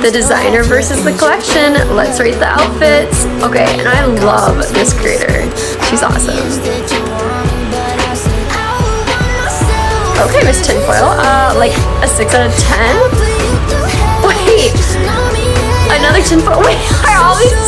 The designer versus the collection. Let's rate the outfits. Okay, and I love this creator. She's awesome. Okay, Miss Tinfoil. Uh, like a 6 out of 10? Wait. Another tinfoil. Wait, are all these.